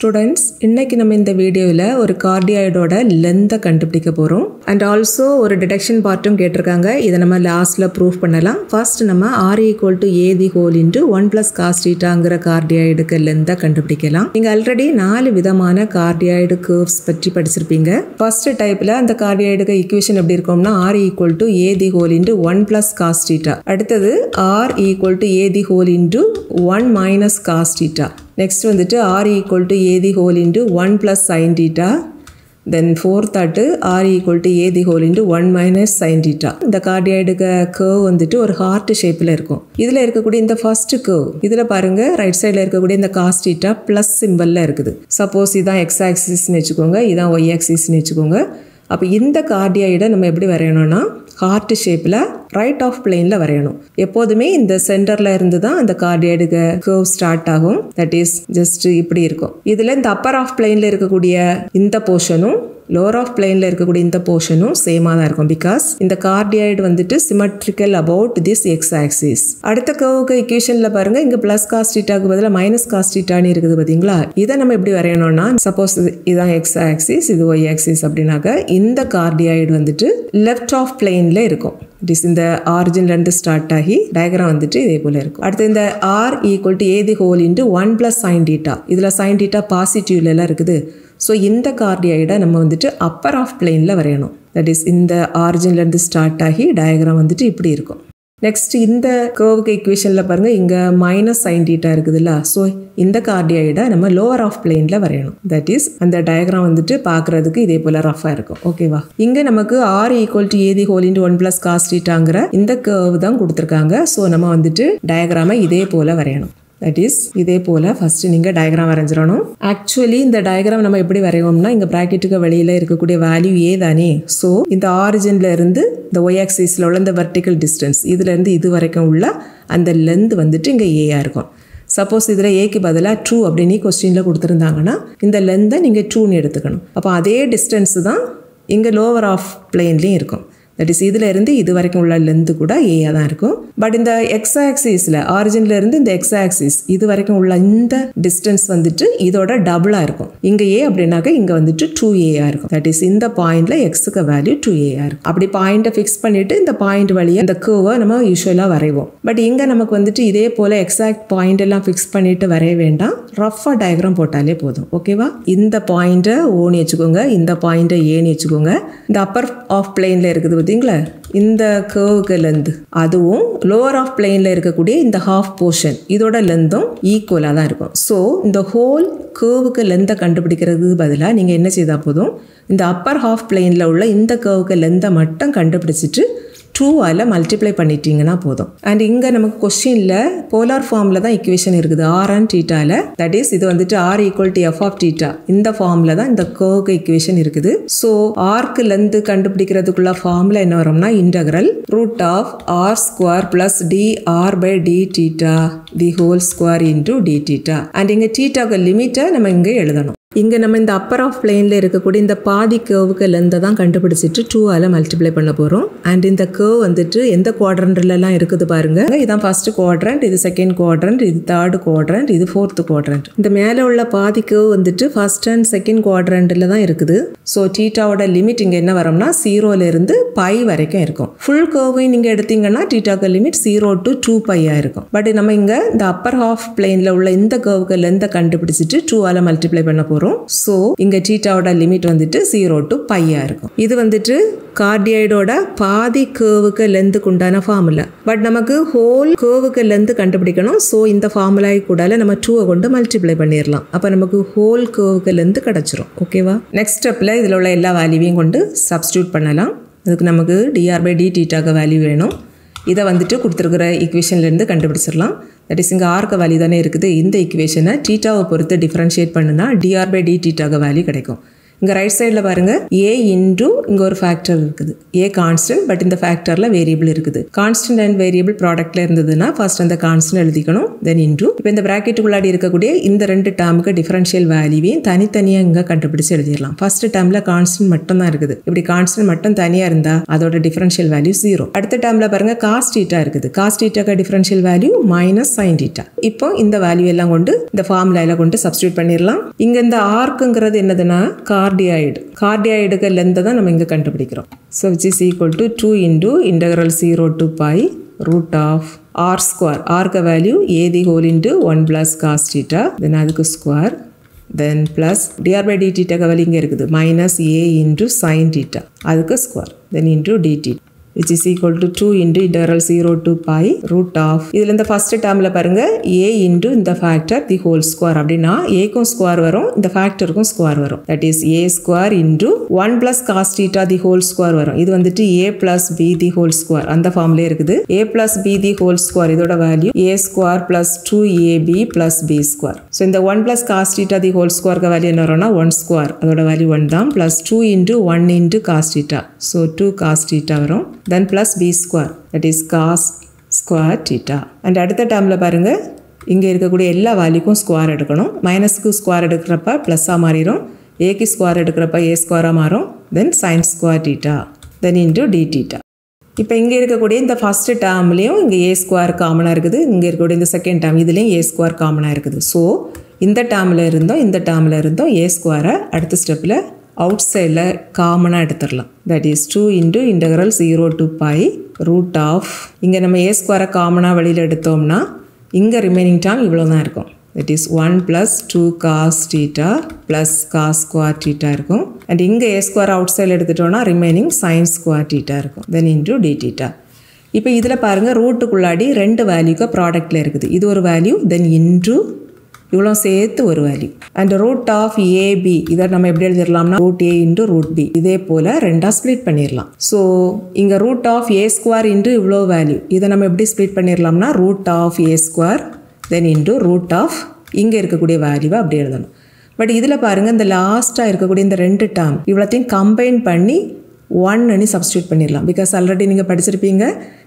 Students இன்னைக்கு நம்ம இந்த வீடியோவில் ஒரு கார்டியாய்டோட லென்த்தை கண்டுபிடிக்க போகிறோம் அண்ட் ஆல்சோ ஒரு டிடெக்ஷன் பார்ட்டும் கேட்டிருக்காங்க. இதை நம்ம லாஸ்ட்டில் ப்ரூவ் பண்ணலாம். ஃபர்ஸ்ட் நம்ம R equal to A whole into one plus காஸ்டீட்டாங்கிற கார்டியாய்டுக்கு லென்த்தை கண்டுபிடிக்கலாம். நீங்கள் ஆல்ரெடி நாலு விதமான கார்டியாய்டு கர்வ்ஸ் பற்றி படிச்சிருப்பீங்க. ஃபர்ஸ்ட் டைப்பில் அந்த கார்டியாய்டுக்கு ஈக்குவேஷன் எப்படி இருக்கும்னா R equal to A whole into one plus cos theta அடுத்தது R equal to A whole into one minus cos theta next வந்துட்டு R equal to A whole into one plus sine theta then fourth ஆட்டு R equal to A whole into one minus sine theta இந்த கார்டியாய்டுக்கு curve வந்துட்டு ஒரு heart ஷேப்பில் இருக்கும். இதில் இருக்கக்கூடிய இந்த ஃபர்ஸ்ட் கர்வ் இதில் பாருங்கள் ரைட் சைடில் இருக்கக்கூடிய இந்த காஸ்டீட்டா ப்ளஸ் சிம்பிளில் இருக்குது. சப்போஸ் இதான் எக்ஸ் ஆக்சிஸ்ன்னு வச்சுக்கோங்க இதான் ஒய் ஆக்சிஸ்ன்னு வச்சுக்கோங்க. அப்போ இந்த கார்டியாய்டை நம்ம எப்படி வரையணும்னா ஹார்ட் ஷேப்பில் ரைட் ஆஃப் பிளெயினில் வரையணும். எப்போதுமே இந்த சென்டரில் இருந்து தான் அந்த கார்டியாய்டுக்கு கர்வ் ஸ்டார்ட் ஆகும். தட் இஸ் ஜஸ்ட் இப்படி இருக்கும். இதில் இந்த அப்பர் ஆஃப் பிளெயினில் இருக்கக்கூடிய இந்த போர்ஷனும் லோவர் ஆஃப் பிளெயினில் இருக்கக்கூடிய இந்த போர்ஷனும் சேமாக தான் இருக்கும். பிகாஸ் இந்த கார்டியாய்டு வந்துட்டு symmetrical about this X axis அடுத்த கவுக்கு இக்குவேஷனில் பாருங்கள் இங்கே ப்ளஸ் காஸ்டிட்டாக்கு பதிலாக மைனஸ் காஸ்டிட்டான்னு இருக்குது பார்த்தீங்களா இதை நம்ம எப்படி வரையணும்னா சப்போஸ் இதுதான் எக்ஸ் ஆக்சிஸ் இது ஒய் ஆக்சிஸ் அப்படின்னாக்க இந்த கார்டியாய்டு வந்துட்டு லெஃப்ட் ஆஃப் பிளெயினில் இருக்கும். இட் இஸ் இந்த ஆரிஜின்லேருந்து ஸ்டார்ட் ஆகி டயக்ராம் வந்துட்டு இதே போல் இருக்கும். அடுத்து இந்த R equal to A whole into one plus sine theta இதில் சைன் டீட்டா பாசிட்டிவ்லலாம் இருக்குது. ஸோ இந்த கார்டியாய்டை நம்ம வந்துட்டு அப்பர் ஆஃப் பிளெயினில் வரையணும். தட் இஸ் இந்த ஆரிஜின்லேருந்து ஸ்டார்ட் ஆகி டயக்ராம் வந்துட்டு இப்படி இருக்கும். நெக்ஸ்ட் இந்த கேர்வுக்கு இக்குவேஷனில் பாருங்கள் இங்கே மைனஸ் சைன் டீட்டா இருக்குதுல்ல. ஸோ இந்த கார்டியாய்டை நம்ம லோவர் ஆஃப் பிளெயினில் வரையணும். தட் இஸ் அந்த டயக்ராம் வந்துட்டு பார்க்குறதுக்கு இதே போல் ரஃபாக இருக்கும். ஓகேவா இங்கே நமக்கு R equal to A whole one plus காஸ்டீட்டாங்கிற இந்த கேர்வ் தான் கொடுத்துருக்காங்க. ஸோ நம்ம வந்துட்டு டயக்ராமை இதே போல் வரையணும். தட் இஸ் இதே போல் ஃபஸ்ட்டு நீங்கள் டயக்ராம் வரைஞ்சிடணும். ஆக்சுவலி இந்த டயக்ராம் நம்ம எப்படி வரைவோம்னா இங்கே ப்ராக்கெட்டுக்கு வெளியில் இருக்கக்கூடிய வேல்யூ ஏ தானே. ஸோ இந்த ஆரிஜினில் இருந்து இந்த ஒய் ஆக்சிஸில் உள்ள இந்த வெர்டிக்கல் டிஸ்டன்ஸ் இதுலேருந்து இது வரைக்கும் உள்ள அந்த லென்த் வந்துட்டு இங்கே ஏயாக இருக்கும். சப்போஸ் இதில் ஏக்கு பதிலாக ட்ரூ அப்படின்னு கொஸ்டினில் கொடுத்துருந்தாங்கன்னா இந்த லென்த்தை நீங்கள் ட்ரூன்னு எடுத்துக்கணும். அப்போ அதே டிஸ்டன்ஸு தான் இங்கே லோவர் ஆஃப் பிளேன்லேயும் இருக்கும். தட் இஸ் இதுலேருந்து இருந்து இது வரைக்கும் உள்ள லென்த்து கூட ஏயாக தான் இருக்கும். பட் இந்த எக்ஸ் ஆக்சிஸில் ஆரிஜினில் இருந்து இந்த எக்ஸ் ஆக்சிஸ் இது வரைக்கும் உள்ள இந்த டிஸ்டன்ஸ் வந்துட்டு இதோட டபுளாக இருக்கும். இங்கே ஏ அப்படின்னாக்க இங்கே வந்துட்டு டூ ஏயா இருக்கும். தட் இஸ் இந்த பாயிண்ட்ல எக்ஸுக்கு வேல்யூ டூ ஏயா இருக்கும். அப்படி பாயிண்ட்டை ஃபிக்ஸ் பண்ணிட்டு இந்த பாயிண்ட் வழியாக இந்த கேர்வை நம்ம யூஸ்வலாக வரைவோம். பட் இங்கே நமக்கு வந்துட்டு இதே போல் எக்ஸாக்ட் பாயிண்ட் எல்லாம் ஃபிக்ஸ் பண்ணிட்டு வரைய வேண்டாம். ரஃபாக டயக்ராம் போட்டாலே போதும். ஓகேவா இந்த பாயிண்ட்டை ஓனி வச்சுக்கோங்க. இந்த பாயிண்ட்டை ஏன்னு வச்சுக்கோங்க. இந்த அப்பர் ஆஃப் பிளேனில் இருக்குது பார்த்தீங்களா இந்த கேர்வுக்கு லெந்து அதுவும் லோவர் ஆஃப் பிளெயினில் இருக்கக்கூடிய இந்த ஹாஃப் போர்ஷன் இதோட லென்த்தும் ஈக்குவலாக தான் இருக்கும். ஸோ இந்த ஹோல் கேர்வுக்கு லென்த்தை கண்டுபிடிக்கிறதுக்கு பதிலாக நீங்கள் என்ன செய்தால் போதும்? இந்த அப்பர் ஹாஃப் பிளெயினில் உள்ள இந்த கேர்வுக்கு லென்த்தை மட்டும் கண்டுபிடிச்சிட்டு டூவால் மல்டிப்ளை பண்ணிட்டீங்கன்னா போதும். அண்ட் இங்கே நமக்கு கொஸ்டினில் போலார் ஃபார்மில் தான் இக்குவேஷன் இருக்குது. ஆர் அண்ட் டீட்டாவில் தட் இஸ் இது வந்துட்டு r equal to f of theta இந்த ஃபார்மில் தான் இந்த கர்வுக்கு இக்குவேஷன் இருக்குது. ஸோ ஆர்க்கு லென்த்து கண்டுபிடிக்கிறதுக்குள்ள ஃபார்மில் என்ன வரும்னா integral root of r square plus d r by d theta the whole square into d theta and இங்கே டீட்டாக்கு லிமிட்டை நம்ம இங்கே எழுதணும். இங்கே நம்ம இந்த அப்பர் ஆஃப் பிளேனில் இருக்கக்கூடிய இந்த பாதி கேர்வுக்கு லென்த்தை தான் கண்டுபிடிச்சிட்டு டூவால் மல்டிப்ளை பண்ண போகிறோம் அண்ட் இந்த கேர்வ் வந்துட்டு எந்த குவாட்ரண்ட்லலாம் இருக்குது பாருங்க. இதுதான் ஃபஸ்ட்டு குவாட்ரண்ட் இது செகண்ட் குவாட்ரண்ட் இது தேர்டு குவாட்ரண்ட் இது ஃபோர்த்து குவாட்ரண்ட் இந்த மேலே உள்ள பாதி கேர்வ் வந்துட்டு ஃபர்ஸ்ட் அண்ட் செகண்ட் குவாட்ரண்ட்டில் தான் இருக்குது. ஸோ டீட்டாவோட லிமிட் இங்கே என்ன வரும்னா சீரோலேருந்து பை வரைக்கும் இருக்கும். ஃபுல் கேர்வையும் நீங்கள் எடுத்தீங்கன்னா டீட்டாக்கு லிமிட் சீரோ டு டூ பையாக இருக்கும். பட் நம்ம இங்கே இந்த அப்பர் ஹாஃப் பிளேனில் உள்ள இந்த கேர்வுக்கு லென்த்தை கண்டுபிடிச்சிட்டு டூவால் மல்டிப்ளை பண்ண போகிறோம் வரும். ஸோ இங்கே டீட்டாவோட லிமிட் வந்துட்டு ஜீரோ டு பையாக இருக்கும். இது வந்துட்டு கார்டியாய்டோட பாதி கேர்வுக்கு லென்த்துக்கு உண்டான ஃபார்முலா பட் நமக்கு ஹோல் கேர்வுக்கு லென்த்து கண்டுபிடிக்கணும். ஸோ இந்த ஃபார்முலாய் கூட நம்ம டூவை கொண்டு மல்டிப்ளை பண்ணிடலாம் அப்போ நமக்கு ஹோல் கேவுக்கு லென்த்து கிடச்சிரும். ஓகேவா நெக்ஸ்ட் ஸ்டெப்பில் இதில் உள்ள எல்லா வேல்யூவையும் கொண்டு சப்ஸ்டியூட் பண்ணலாம். அதுக்கு நமக்கு டிஆர் பை டி டீட்டாக வேல்யூ வேணும். இதை வந்துட்டு கொடுத்துருக்குற ஈக்குவேஷன்லேருந்து கண்டுபிடிச்சிடலாம் தட் இஸ் இங்கே ஆர்க்க வேல்யூ தானே இருக்குது. இந்த இக்குவேஷனை டீட்டாவை பொறுத்து டிஃப்ரென்ஷியேட் பண்ணுனா டிஆர் பை டி டீட்டாக வேல்யூ கிடைக்கும். இங்கே ரைட் சைடில் பாருங்க. ஏ இன்டூ இங்கே ஒரு ஃபேக்டர் இருக்குது. ஏ கான்ஸ்டன்ட் பட் இந்த ஃபேக்டரில் வேரியபிள் இருக்குது. கான்ஸ்டன்ட் அண்ட் வேரியபிள் ப்ராடக்ட்டில் இருந்ததுன்னா ஃபர்ஸ்ட் அந்த கான்ஸ்டன்ட் எழுதிக்கணும் தென் இன்டூ இப்போ இந்த ப்ராக்கெட்டுக்குள்ளாடி இருக்கக்கூடிய இந்த ரெண்டு டேர்முக்கு டிஃபரன்ஷியல் வேல்யூவையும் தனித்தனியாக இங்கே கண்டுபிடிச்சு எழுதிடலாம். ஃபர்ஸ்ட் டேர்மில் கான்ஸ்டன்ட் மட்டும் தான் இருக்குது. இப்படி கான்ஸ்டன்ட் மட்டும் தனியாக இருந்தால் அதோட டிஃபரன்ஷியல் வேல்யூ ஜீரோ அடுத்த டேர்மில் பாருங்க காஸ்ட் டீட்டா இருக்குது. Cos டீட்டாக்கு differential value minus sine theta இப்போ இந்த வேல்யூ எல்லாம் கொண்டு இந்த ஃபார்முலாவில் கொண்டு சப்ஸ்டியூட் பண்ணிடலாம். இங்கே இந்த ஆர்க்குங்கிறது என்னதுன்னா கார்டியாய்டு. கார்டியாய்டுக்கு லென்த்தை தான் நம்ம இங்கே கண்டுபிடிக்கிறோம். So which is equal to two into integral zero to pi root of r square ஆர்க்க value a the whole into one plus cos theta then அதுக்கு square then plus d r by டிடிட்டாக்க இங்கே இருக்குது. Minus a into sine theta அதுக்கு square then into d d which is equal to 2 into integral 0 to pi root of இதில் இந்த first டேர்மில் பாருங்க a into இந்த factor the whole square அப்படின்னா ஏக்கும் ஸ்கொயர் வரும் இந்த ஃபேக்டருக்கும் ஸ்கொயர் வரும். That is a square into one plus cos theta the whole square வரும். இது வந்துட்டு a plus b the whole square அந்த ஃபார்ம்லேயே இருக்குது. A plus b the whole square இதோட value a square plus two a b b plus b square so இந்த one plus cos theta the whole ஸ்கொயருக்கு value என்ன வரும்னா one square அதோட value one தான் plus two into one into cos theta so two cos theta வரும். Then plus b square that is cos square theta and அடுத்த டேர்மில் பாருங்கள் இங்கே இருக்கக்கூடிய எல்லா வேல்யூக்கும் ஸ்கொயர் எடுக்கணும். மைனஸுக்கு ஸ்கொயர் எடுக்கிறப்ப ப்ளஸ்ஸாக மாறிடும் ஏக்கு ஸ்கொயர் எடுக்கிறப்ப ஏ ஸ்கொயராக மாறும். Then sine square theta then into d theta இப்போ இங்கே இருக்கக்கூடிய இந்த ஃபஸ்ட்டு டேர்ம்லேயும் இங்கே ஏ ஸ்கொயர் காமனாக இருக்குது. இங்கே இருக்கக்கூடிய இந்த செகண்ட் டேர்ம் இதுலேயும் ஏ ஸ்கொயர் காமனாக இருக்குது. ஸோ இந்த டேர்மில் இருந்தோம் இந்த டேர்மில் இருந்தோம் ஏ ஸ்கொயரை அடுத்த ஸ்டெப்பில் அவுட் சைடில் காமனாக எடுத்துடலாம். That is two into integral zero to pi root of இங்கே நம்ம ஏ ஸ்கொயரை காமனாக வெளியில் எடுத்தோம்னா இங்கே ரிமைனிங் டேர்ம் இவ்வளோ தான் இருக்கும். That is one plus two cos theta plus cos square theta இருக்கும். அண்ட் இங்கே ஏ ஸ்கொயர் அவுட் சைடில் எடுத்துட்டோம்னா ரிமைனிங் சைன் ஸ்கொயர் டீட்டா இருக்கும். தென் இன்டூ டி டீட்டா இப்போ இதில் பாருங்கள் ரூட்டுக்குள்ளாடி ரெண்டு வேல்யூக்கு ப்ராடக்டில் இருக்குது. இது ஒரு வேல்யூ தென் இன்டூ இவ்வளோ சேர்த்து ஒரு value and root of a b இதை நம்ம எப்படி எழுதிடலாம்னா root a into root b இதே போல் ரெண்டாக ஸ்ப்ளிட் பண்ணிடலாம். ஸோ இங்கே root of a square into இவ்வளோ வேல்யூ இதை நம்ம எப்படி split பண்ணிடலாம்னா root of a square then into root of இங்கே இருக்கக்கூடிய வேல்யூவை அப்படி எழுதணும். பட் இதில் பாருங்கள் இந்த லாஸ்ட்டாக இருக்கக்கூடிய இந்த ரெண்டு டேர்ம் இவ்வளோத்தையும் கம்பைன் பண்ணி ஒன்னு சப்ஸ்டியூட் பண்ணிடலாம். பிகாஸ் ஆல்ரெடி நீங்கள் படிச்சிருப்பீங்க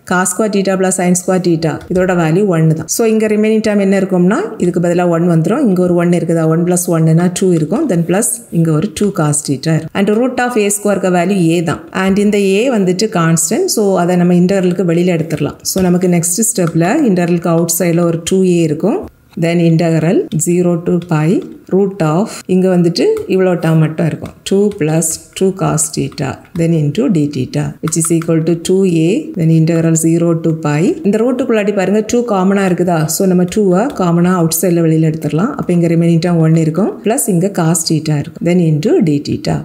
cos square theta plus sine square theta இதோட வேல்யூ ஒன்று தான். ஸோ இங்கே ரிமைனிங் டைம் என்ன இருக்கும்னா இதுக்கு பதிலாக ஒன் வந்துடும் இங்கே ஒரு ஒன் இருக்குதா? ஒன் ப்ளஸ் ஒன்னுனா டூ இருக்கும். தென் ப்ளஸ் இங்கே ஒரு two cos theta and root of a ஸ்கொயருக்கு வேல்யூ ஏ தான். அண்ட் இந்த ஏ வந்துட்டு கான்ஸ்டன்ட் ஸோ அதை நம்ம இன்டர்வலுக்கு வெளியில் எடுத்துடலாம். ஸோ நமக்கு நெக்ஸ்ட் ஸ்டெப்பில் இன்டர்வலுக்கு அவுட் சைடில் ஒரு டூ ஏ இருக்கும். Then integral zero to pi root of இங்கே வந்துட்டு இவ்வளோ டேர்ம் மட்டும் இருக்கும். Two plus two cos theta then into d theta which is equal to two a then integral zero to pi இந்த ரூட்டுக்குள்ளாடி பாருங்கள் டூ காமனாக இருக்குதா? ஸோ நம்ம டூவை காமனாக அவுட் சைடில் வெளியில் எடுத்துடலாம். அப்போ இங்கே ரிமைனிங் டேர்ம் ஒன்று இருக்கும். ப்ளஸ் இங்கே காஸ் டீட்டா இருக்கும். Then into d theta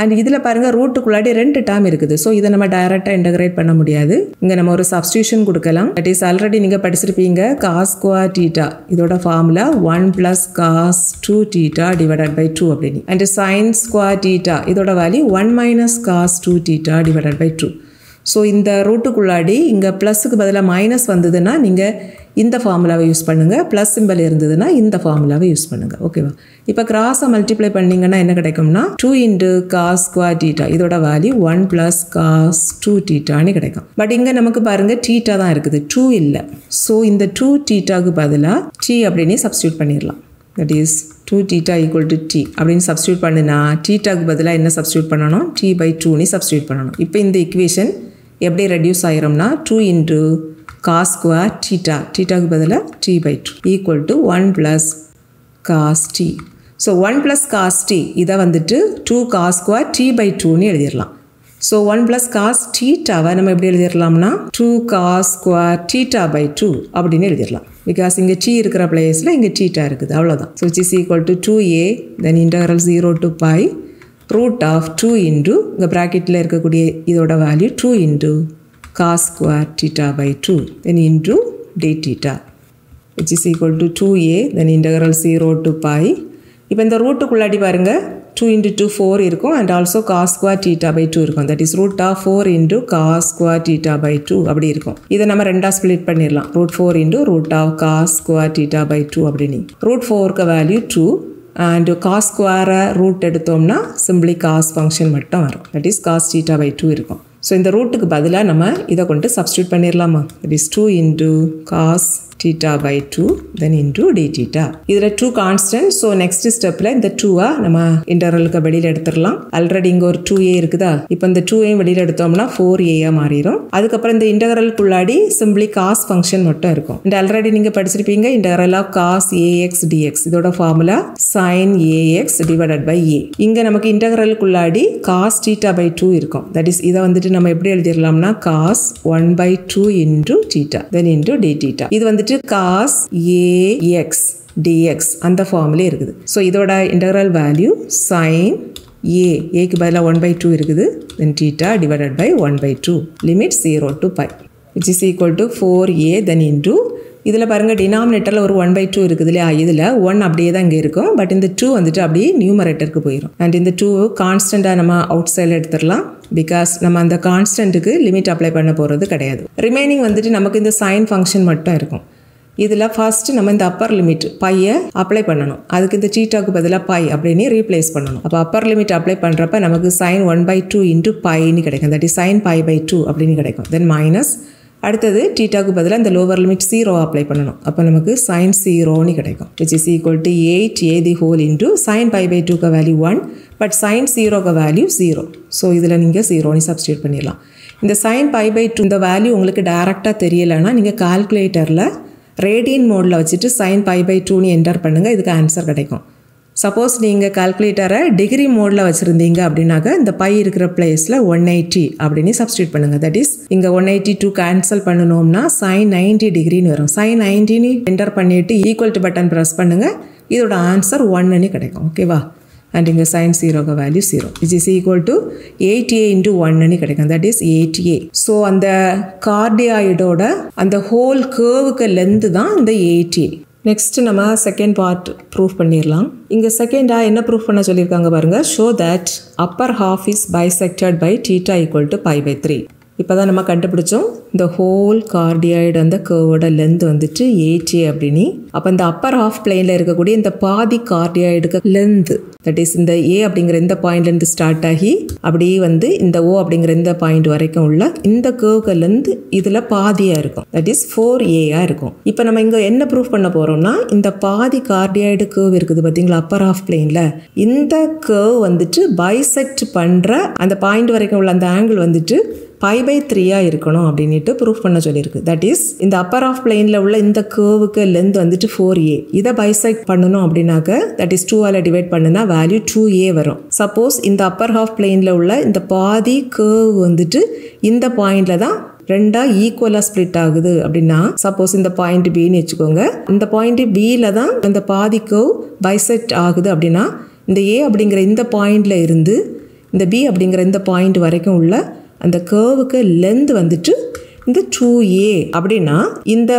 and இதில் பாருங்கள் ரூட்டுக்குள்ளாடி ரெண்டு டேம் இருக்குது. ஸோ இதை நம்ம டைரெக்டாக இன்டகிரேட் பண்ண முடியாது. இங்கே நம்ம ஒரு சப்ஸ்டியூஷன் கொடுக்கலாம். தட் இஸ் ஆல்ரெடி நீங்கள் படிச்சிருப்பீங்க காஸ் குவா டீட்டா இதோட formula one plus cos two theta divided by two அப்படின்னு. அண்ட் சைன்ஸ் குவா டீட்டா இதோட value one minus cos two theta divided by two so இந்த ரூட்டுக்குள்ளாடி இங்கே ப்ளஸுக்கு பதிலாக மைனஸ் வந்ததுன்னா நீங்கள் இந்த ஃபார்முலாவை யூஸ் பண்ணுங்கள் ப்ளஸ் சிம்பிள் இருந்ததுன்னா இந்த ஃபார்முலாவை யூஸ் பண்ணுங்கள் ஓகேவா இப்போ கிராஸை மல்டிப்ளை பண்ணிங்கன்னா என்ன கிடைக்கும்னா two into cos square theta இதோட value one plus cos two டீட்டான்னு கிடைக்கும். பட் இங்கே நமக்கு பாருங்கள் டீட்டா தான் இருக்குது. டூ இல்லை. ஸோ இந்த டூ டீட்டாவுக்கு பதிலாக டி அப்படின்னு சப்ஸ்டியூட் பண்ணிடலாம் that is two theta equal to t அப்படின்னு சப்ஸ்டியூட் பண்ணுனா டீட்டாக்கு பதிலாக என்ன சப்ஸ்டியூட் பண்ணணும்? டி பை டூன்னு சப்ஸ்டியூட் பண்ணணும். இப்போ இந்த இக்குவேஷன் எப்படி reduce ஆகிறோம்னா two into cos square theta டீட்டாக்கு பதிலாக t by two equal to one plus cos t so one plus cos t இதை வந்துட்டு two cos square t by டூன்னு எழுதிடலாம் ஸோ ஒன் ப்ளஸ் காஸ் டீட்டாவை நம்ம எப்படி எழுதிடலாம்னா two cos square theta by two அப்படின்னு எழுதிடலாம் பிகாஸ் இங்கே டீ இருக்கிற பிளேஸில் இங்கே டீட்டா இருக்குது. அவ்வளோதான் so it is equal to two a then integral zero to pi root of two into இங்கே ப்ராக்கெட்டில் இருக்கக்கூடிய இதோட value two into cos square theta by two then into d theta which is equal to two a then integral zero to pi இப்போ இந்த ரூட்டுக்குள்ளாடி பாருங்கள் two into two four இருக்கும். And also cos square theta by two இருக்கும். That is root of four into cos square theta by two அப்படி இருக்கும். இதை நம்ம ரெண்டாக ஸ்ப்ளிட் பண்ணிடலாம். Root four into root of cos square theta by two அப்படின்னு. Root ஃபோருக்கு வேல்யூ டூ அண்ட் காஸ் ஸ்கொயரை ரூட் எடுத்தோம்னா சிம்பிளி காஸ் ஃபங்க்ஷன் மட்டும் வரும். That is cos theta by two இருக்கும். ஸோ இந்த ரூட்டுக்கு பதிலாக நம்ம இதை கொண்டு சப்ஸ்டியூட் பண்ணிடலாமா it is two into cos theta by 2 then into d theta. இதில் டூ கான்ஸ்டன்ட் ஸோ நெக்ஸ்ட் ஸ்டெப்பில் இந்த டூவை நம்ம இன்டர்வலுக்கு வெளியில் எடுத்துடலாம். ஆல்ரெடி இங்கே ஒரு டூ ஏ இருக்குதா? இப்போ இந்த டூ ஏ வெளியில் எடுத்தோம்னா ஃபோர் ஏயாக மாறிடும் அதுக்கப்புறம் இந்த இன்டகரலுக்குள்ளாடி சிம்பிளி காஸ் ஃபங்க்ஷன் மட்டும் இருக்கும். இந்த ஆல்ரெடி நீங்கள் படிச்சிருப்பீங்க integral of cos a x d x இதோட formula sine a x divided by a இங்கே நமக்கு இன்டகரலுக்குள்ளாடி காஸ் டீட்டா பை டூ இருக்கும். தட் இஸ் இதை வந்துட்டு நம்ம எப்படி எழுதிடலாம்னா cos one by two into theta then into d theta இது வந்துட்டு காஸ் ஏஎக்ஸ் டிஎக்ஸ் அந்த ஃபார்ம்லேயே இருக்குது. ஸோ இதோட இன்டகரல் வேல்யூ சைன் ஏ ஏக்கு பதிலாக ஒன் பை டூ இருக்குது. Then theta divided by one by two limit zero to pi which is equal to four a then into இதில் பாருங்கள் டினாமினேட்டரில் ஒரு ஒன் பை டூ இருக்குது இல்லையா? இதில் ஒன் அப்படியே தான் இங்கே இருக்கும். பட் இந்த டூ வந்துட்டு அப்படியே நியூமரேட்டருக்கு போயிடும் அண்ட் இந்த டூ கான்ஸ்டண்ட்டாக நம்ம அவுட் சைடில் எடுத்துடலாம். பிகாஸ் நம்ம அந்த கான்ஸ்டன்ட்டுக்கு லிமிட் அப்ளை பண்ண போகிறது கிடையாது. ரிமைனிங் வந்துட்டு நமக்கு இந்த சைன் ஃபங்க்ஷன் மட்டும் இருக்கும். இதில் ஃபஸ்ட்டு நம்ம இந்த அப்பர் லிமிட் பையை அப்ளை பண்ணணும். அதுக்கு இந்த சீட்டாக்கு பதிலாக பை அப்படின்னு ரீப்ளேஸ் பண்ணணும். அப்போ அப்பர் லிமிட் அப்ளை பண்ணுறப்ப நமக்கு sine one by two into பைன்னு கிடைக்கும். That is sine pi by two அப்படின்னு கிடைக்கும். தென் மைனஸ் அடுத்தது டீட்டாக்கு பதிலாக இந்த லோவர் லிமிட் ஜீரோ அப்ளை பண்ணணும். அப்போ நமக்கு சைன் ஜீரோன்னு கிடைக்கும். Which is equal to eight a the whole into sine pi by டூக்கு வேல்யூ ஒன் பட் சைன் ஜீரோக்கு வேல்யூ ஜீரோ ஸோ இதில் நீங்கள் ஜீரோன்னு சப்ஸ்டியூட் பண்ணிடலாம். இந்த சைன் பை பை டூ இந்த வேல்யூ உங்களுக்கு டேரெக்டாக தெரியலைன்னா நீங்கள் கால்குலேட்டரில் ரேடியன் மோடில் வச்சுட்டு சைன் பை பை டூன்னு என்டர் பண்ணுங்கள் இதுக்கு ஆன்சர் கிடைக்கும். சப்போஸ் நீங்கள் கால்குலேட்டரை டிகிரி மோடில் வச்சுருந்தீங்க அப்படின்னாக்க இந்த பை இருக்கிற பிளேஸில் ஒன் எயிட்டி அப்படின்னு சப்ஸ்டியூட் பண்ணுங்கள் தட் இஸ் இங்கே ஒன் எயிட்டி டூ கேன்சல் பண்ணணும்னா சைன் நைன்டி டிகிரின்னு வரும். சைன் நைன்டின்னு என்டர் பண்ணிவிட்டு ஈக்குவல் டு பட்டன் ப்ரெஸ் பண்ணுங்கள் இதோட ஆன்சர் ஒன்னு கிடைக்கும். ஓகேவா அண்ட் இங்கே சைன் ஜீரோக்கு value zero is is equal to eight a into ஒன்னு கிடைக்கும். That is eight a so அந்த கார்டியாய்டோட அந்த ஹோல் கேர்வுக்கு லென்த்து தான் இந்த எயிட் ஏ நெக்ஸ்ட் நம்ம செகண்ட் பார்ட் ப்ரூஃப் பண்ணிடலாம் இங்கே செகண்டாக என்ன ப்ரூஃப் பண்ண சொல்லியிருக்காங்க பாருங்கள் show that upper half is bisected by theta equal to pi by three இப்போ தான் நம்ம கண்டுபிடிச்சோம். இந்த ஹோல் கார்டியாய்டு அந்த கர்வோட லென்த் வந்துட்டு எயிட் அப்படின்னு. அப்போ இந்த அப்பர் ஹாஃப் பிளெயினில் இருக்கக்கூடிய இந்த பாதி கார்டியாய்டுக்கு லென்த் தட் இஸ் இந்த ஏ அப்படிங்கிற இந்த பாயிண்ட்லேருந்து ஸ்டார்ட் ஆகி அப்படியே வந்து இந்த ஓ அப்படிங்கிற இந்த பாயிண்ட் வரைக்கும் உள்ள இந்த கேர்வுக்கு இதில் பாதியாக இருக்கும். தட் இஸ் ஃபோர் ஏயாக இருக்கும். இப்போ நம்ம இங்கே என்ன ப்ரூஃப் பண்ண போகிறோம்னா இந்த பாதி கார்டியாய்டு கேர்வ் இருக்குது பார்த்தீங்களா அப்பர் ஹாஃப் பிளெயினில் இந்த கேர்வ் வந்துட்டு பைசெக்ட் பண்ணுற அந்த பாயிண்ட் வரைக்கும் உள்ள அந்த ஆங்கிள் வந்துட்டு ஃபைவ் பை த்ரீயாக இருக்கணும் அப்படின்ட்டு ப்ரூஃப் பண்ண சொல்லியிருக்கு. தட் இஸ் இந்த அப்பர் ஆஃப் பிளெயினில் உள்ள இந்த கேர்வுக்கு லென்த் வந்துட்டு ஃபோர் ஏ இதை பைசெக்ட் பண்ணணும் அப்படின்னாக்க தட் இஸ் டூவால் டிவைட் பண்ணுனா வேல்யூ டூ ஏ வரும். சப்போஸ் இந்த அப்பர் ஹாஃப் பிளெயினில் உள்ள இந்த பாதி கேர்வ் வந்துட்டு இந்த பாயிண்டில் தான் ரெண்டாக ஈக்குவலாக ஸ்ப்ளிட் ஆகுது அப்படின்னா சப்போஸ் இந்த பாயிண்ட் பின்னு வச்சுக்கோங்க. இந்த பாயிண்ட் பியில் தான் இந்த பாதி கேவ் பைசெக்ட் ஆகுது அப்படின்னா இந்த ஏ அப்படிங்கிற இந்த பாயிண்டில் இருந்து இந்த பி அப்படிங்கிற இந்த பாயிண்ட் வரைக்கும் உள்ள அந்த கேர்வுக்கு லென்த் வந்துட்டு இந்த டூ ஏ அப்படின்னா இந்த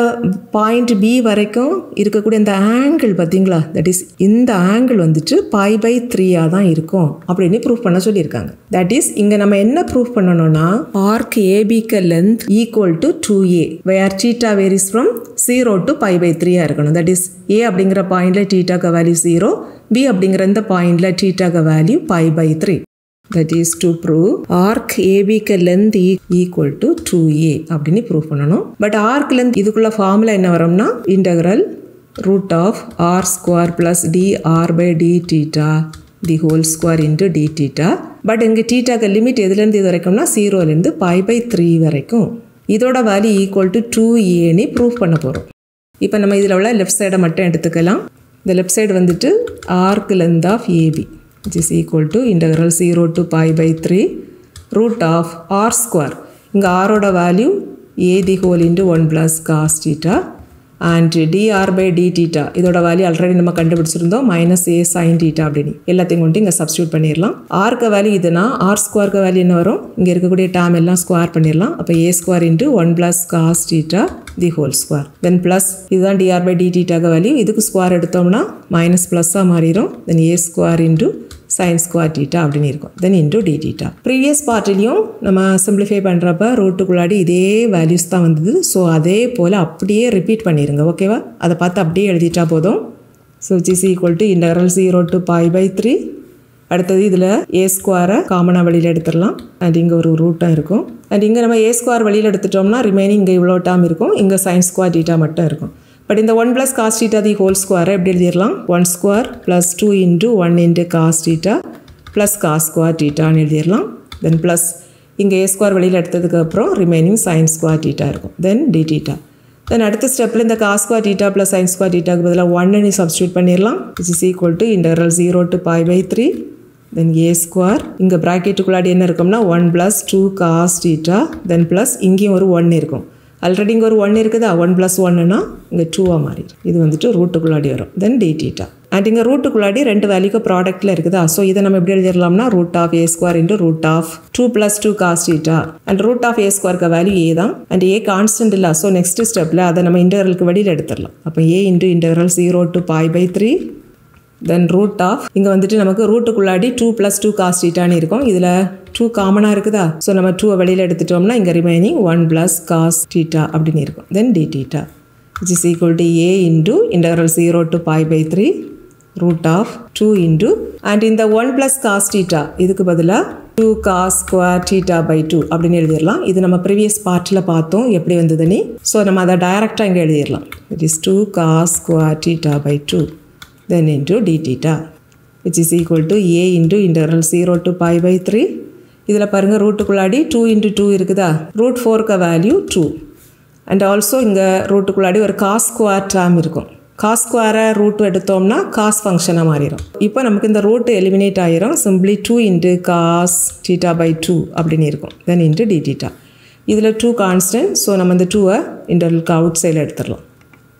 பாயிண்ட் பி வரைக்கும் இருக்கக்கூடிய இந்த ஆங்கிள் பார்த்தீங்களா? தட் இஸ் இந்த ஆங்கிள் வந்துட்டு பை பை த்ரீயாக தான் இருக்கும் அப்படின்னு ப்ரூவ் பண்ண சொல்லியிருக்காங்க. தட் இஸ் இங்கே நம்ம என்ன ப்ரூவ் பண்ணணும்னா arc ஏபிக்கு length equal to two a where theta varies from zero to pi by த்ரீயாக இருக்கணும். தட் இஸ் ஏ அப்படிங்கிற பாயிண்டில் டீட்டாக்க வேல்யூ ஜீரோ பி அப்படிங்கிற இந்த பாயிண்டில் டீட்டாக்க value pi by three that is to prove arc ABக்கு length equal to 2A அப்படின்னு ப்ரூவ் பண்ணணும். பட் arc length இதுக்குள்ள ஃபார்முலா என்ன வரும்னா integral root of r square plus dr by d theta the whole square into d theta but இங்கே டீட்டாக்கு limit எதுலேருந்து இது வரைக்கும்னா ஜீரோலேருந்து பை பை த்ரீ வரைக்கும். இதோட வேல்யூ ஈக்குவல் டு டூ ஏன்னு ப்ரூவ் பண்ண போகிறோம் இப்போ நம்ம இதில் உள்ள லெஃப்ட் சைடை மட்டும் எடுத்துக்கலாம். இந்த லெஃப்ட் சைடு வந்துட்டு arc length of a b which is equal to integral 0 to pi by 3 root of r square. இங்கே ஆரோட value a the whole into one plus cos theta and d r by d theta இதோட value already நம்ம கண்டுபிடிச்சிருந்தோம். Minus a sine theta அப்படின்னு. எல்லாத்தையும் கொண்டு இங்கே substitute பண்ணிடலாம். ஆர்க்கு வேல்யூ இதுனா ஆர் ஸ்கொயருக்கு வேல்யூ என்ன வரும்? இங்கே இருக்கக்கூடிய டேம் எல்லாம் ஸ்கொயர் பண்ணிடலாம். அப்போ a square into one plus cos theta the whole square then plus இதுதான் d r by d value இதுக்கு ஸ்கொயர் எடுத்தோம்னா மைனஸ் ப்ளஸ்ஸாக மாறிடும். Then a square into sine square theta அப்படின்னு இருக்கும். Then into d theta previous பார்ட்லேயும் நம்ம simplify பண்ணுறப்ப ரூட்டுக்குள்ளாடி இதே வேல்யூஸ் தான் வந்தது. ஸோ அதே போல் அப்படியே ரிப்பீட் பண்ணிடுங்க ஓகேவா அதை பார்த்து அப்படியே எழுதிட்டா போதும். So which is equal to integral zero to pi by three அடுத்தது இதில் ஏ ஸ்கொயரை காமனாக வெளியில் எடுத்துடலாம். அண்ட் இங்கே ஒரு ரூட்டாக இருக்கும். அண்ட் இங்கே நம்ம ஏ ஸ்கொயர் வெளியில் எடுத்துட்டோம்னா ரிமைனிங் இங்கே இவ்வளோ டேம் இருக்கும். இங்கே சைன் ஸ்கொயர் டீட்டா மட்டும் இருக்கும். பட் இந்த one plus cos theta the whole ஸ்கொயரை எப்படி எழுதிடலாம்? One square plus two into one into cos theta plus cos square டீட்டான்னு எழுதிடலாம். தென் ப்ளஸ் இங்கே ஏ ஸ்கொயர் வெளியில் எடுத்ததுக்கு அப்புறம் ரிமைனிங் சைன் ஸ்கொயர் டீட்டா இருக்கும். தென் டி டீட்டா தென் அடுத்த ஸ்டெப்பில் இந்த cos square theta plus sine square டீட்டாக்கு பதிலாக ஒன்னு நீ சப்ஸ்டியூட் பண்ணிடலாம். It is equal to interval zero to pi by three then a square இங்கே ப்ராக்கெட்டுக்குள்ளாடி என்ன இருக்கும்னா one plus two cos theta then plus இங்கேயும் ஒரு ஒன் இருக்கும். ஆல்ரெடி இங்கே ஒரு ஒன் இருக்குதா? ஒன் ப்ளஸ் ஒன்னுனா இங்கே டூவாக மாறிடும் இது வந்துட்டு ரூட்டுக்குள்ளாடி வரும். தென் டிடிட்டா அண்ட் இங்கே ரூட்டுக்குள்ளாடி ரெண்டு வேல்யூக்கு ப்ராடக்ட்டில் இருக்குதா? ஸோ இதை நம்ம எப்படி எழுதிடலாம்னா root of a square into root of two plus two cos theta and root of a ஸ்கொயருக்கு வேல்யூ ஏ தான். அண்ட் ஏ கான்ஸ்டன்ட் இல்லை ஸோ நெக்ஸ்ட் ஸ்டெப்பில் அதை நம்ம இன்டர்வலுக்கு வெளியில் எடுத்துடலாம். அப்போ a into interval zero to pi by three then root of இங்கே வந்துட்டு நமக்கு ரூட்டுக்குள்ளாடி டூ ப்ளஸ் டூ காஸ் டீட்டான்னு இருக்கும். இதில் டூ காமனாக இருக்குதா? ஸோ நம்ம டூவை வெளியில் எடுத்துட்டோம்னா இங்கே remaining one plus cos theta அப்படின்னு இருக்கும். Then d theta which is equal to a into interval zero to pi by three root of two into and இந்த ஒன் ப்ளஸ் காஸ் டீட்டா இதுக்கு பதிலாக two cos square theta by two அப்படின்னு எழுதிடலாம். இது நம்ம previous பார்ட்டில் பார்த்தோம். எப்படி வந்ததுன்னு? ஸோ நம்ம அதை டைரெக்டாக இங்கே எழுதிடலாம். It is two cos square theta by two then into d theta which is equal to a into integral 0 to pi by 3 இதில் பாருங்கள் ரூட்டுக்குள்ளாடி டூ இன்ட்டு டூ இருக்குதா? ரூட் ஃபோருக்கு வேல்யூ டூ அண்ட் ஆல்சோ இங்கே ரூட்டுக்குள்ளாடி ஒரு காஸ் ஸ்கொயர் டேம் இருக்கும். Cos ஸ்கொயரை ரூட் எடுத்தோம்னா காஸ் ஃபங்க்ஷனாக மாறிடும் இப்போ நமக்கு இந்த ரூட் எலிமினேட் ஆகிரும் simply two into cos theta by two அப்படின்னு இருக்கும். தென் இன்ட்டு டி டீட்டா இதில் டூ கான்ஸ்டன்ட் ஸோ நம்ம இந்த டூவை இன்டர்வலுக்கு அவுட் சைடில் எடுத்துடலாம்.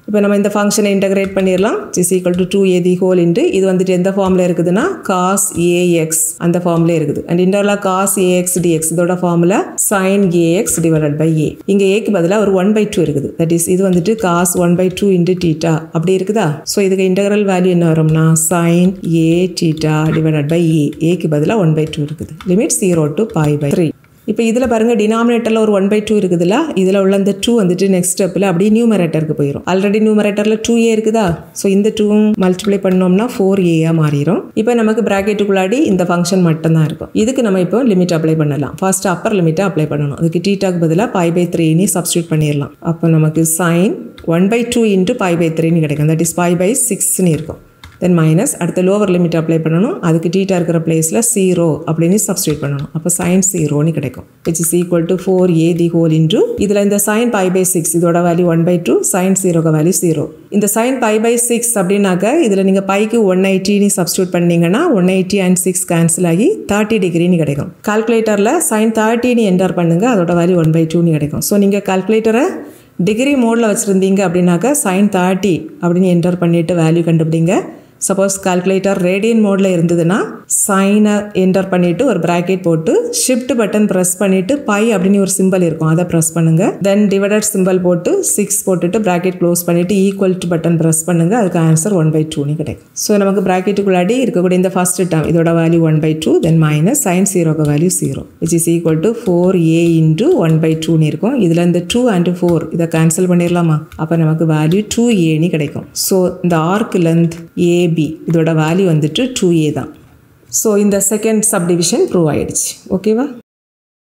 இப்போ நம்ம இந்த ஃபங்க்ஷனை இன்டகிரேட் பண்ணிடலாம். Is equal to two a the whole into இது வந்துட்டு எந்த ஃபார்மில் இருக்குதுன்னா காஸ் ஏஎக்ஸ் அந்த ஃபார்ம்ல இருக்குது. And இன்டர்வலாக cos a x d x இதோட ஃபார்மில் sine a x divided by a இங்கே ஏக்கு பதிலாக ஒரு ஒன் பை டூ இருக்குது. தட் இஸ் இது வந்துட்டு cos one by two into theta அப்படி இருக்குதா? ஸோ இதுக்கு இன்டகரல் வேல்யூ என்ன வரும்னா sine a theta divided by a ஏக்கு பதிலாக ஒன் பை டூ இருக்குது. Limit zero to pi by three இப்போ இதில் பாருங்கள் டினாமினேட்டரில் ஒரு ஒன் பை டூ இருக்குதுல்ல இதில் உள்ள அந்த டூ வந்துட்டு நெக்ஸ்ட் ஸ்டெப்பில் அப்படியே நியூமரேட்டருக்கு போயிடும் ஆல்ரெடி நியூமரேட்டரில் டூ ஏ இருக்குதா? ஸோ இந்த டூவும் மல்டிப்ளை பண்ணோம்னா ஃபோர் ஏயாக மாறிடும் இப்போ நமக்கு ப்ராக்கெட்டுக்குள்ளாடி இந்த ஃபங்க்ஷன் மட்டும்தான் இருக்கும். இதுக்கு நம்ம இப்போ லிமிட் அப்ளை பண்ணலாம். ஃபர்ஸ்ட் அப்பர் லிமிட்டை அப்ளை பண்ணணும். அதுக்கு டீட்டாக்கு பதிலாக பை பை த்ரீன்னு சப்ஸ்டியூட் பண்ணிடலாம் அப்போ நமக்கு sine one by two into pi by த்ரீன்னு கிடைக்கும். தட் இஸ் பை பை சிக்ஸ்னு இருக்கும். தென் மைனஸ் அடுத்த லோவர் லிமிட் அப்ளை பண்ணணும். அதுக்கு டீட்டா இருக்கிற பிளேஸில் ஜீரோ அப்படின்னு சப்ஸ்டியூட் பண்ணணும். அப்போ சைன் ஜீரோன்னு கிடைக்கும். Which is equal to four a the whole into இதில் இந்த சைன் பை பை சிக்ஸ் இதோட value one by two sine ஜீரோக்கு வேல்யூ ஜீரோ இந்த சைன் பை பை சிக்ஸ் அப்படின்னாக்க இதில் நீங்கள் பைக்கு ஒன் எயிட்டின்னு சப்ஸ்டியூட் பண்ணீங்கன்னா one eighty and six cancel ஆகி தேர்ட்டி டிகிரின்னு கிடைக்கும். கால்குலேட்டரில் சைன் தேர்ட்டின்னு என்டர் பண்ணுங்கள் அதோட வேல்யூ ஒன் பை டூன்னு கிடைக்கும். ஸோ நீங்கள் கால்குலேட்டரை டிகிரி மோடில் வச்சுருந்தீங்க அப்படின்னாக்கா சைன் தேர்ட்டி அப்படின்னு என்டர் பண்ணிவிட்டு வேல்யூ கண்டுபிடிங்க. சப்போஸ் கால்குலேட்டர் ரேடியன் மோடில் இருந்ததுன்னா சைனை என்டர் பண்ணிவிட்டு ஒரு ப்ராக்கெட் போட்டு ஷிஃப்ட் பட்டன் ப்ரெஸ் பண்ணிவிட்டு பை அப்படின்னு ஒரு சிம்பிள் இருக்கும். அதை ப்ரெஸ் பண்ணுங்கள் தென் டிவைடட் சிம்பிள் போட்டு சிக்ஸ் போட்டுட்டு ப்ராக்கெட் க்ளோஸ் பண்ணிவிட்டு ஈக்குவல் டு பட்டன் ப்ரெஸ் பண்ணுங்கள் அதுக்கு ஆன்சர் ஒன் பை டூன்னு கிடைக்கும். ஸோ நமக்கு ப்ராக்கெட்டுக்குள்ளாடி இருக்கக்கூடிய இந்த ஃபர்ஸ்ட் டேம் இதோட value one by two then minus sine ஜீரோக்கு value zero which is equal to four a into one by டூன்னு இருக்கும். இதில் இந்த டூ அண்ட் ஃபோர் இதை கேன்சல் பண்ணிடலாமா அப்போ நமக்கு வேல்யூ டூ ஏன்னு கிடைக்கும். ஸோ இந்த ஆர்க் லென்த் பி இதோட வேல்யூ வந்துட்டு டூ ஏ தான். ஸோ இந்த செகண்ட் சப்டிவிஷன் ப்ரூவ் ஆயிடுச்சு. ஓகேவா